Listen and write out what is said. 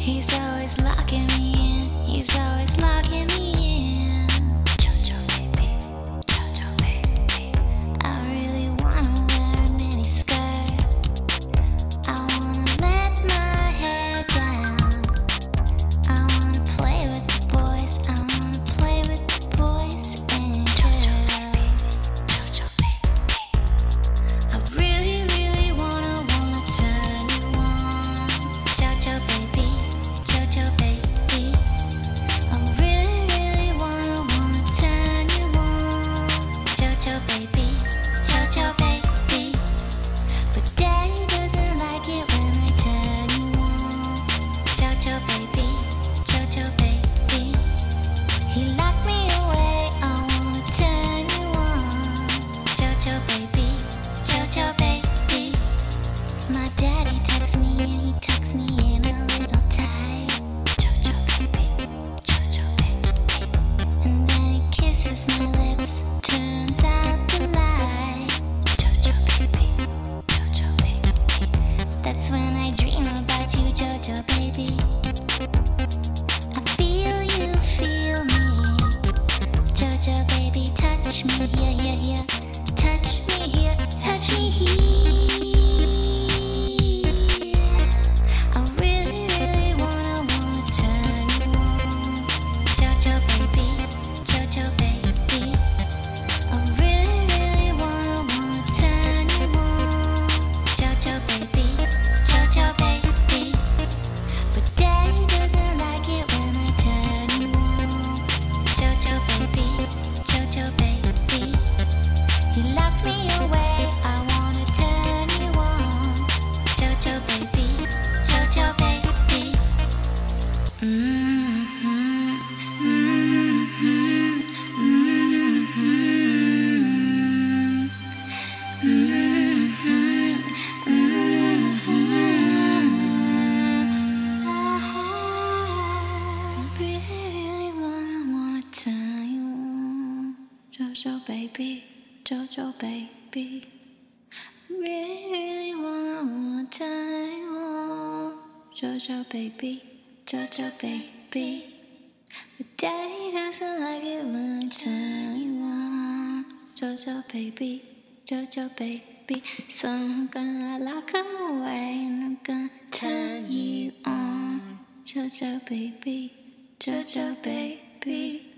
He's always locking Jojo baby, Jojo baby, oh. Jojo baby. Jojo baby, but daddy doesn't like it when I turn you on. Jojo baby, Jojo baby, so I'm gonna lock him away and I'm gonna turn you on. Jojo baby, Jojo baby.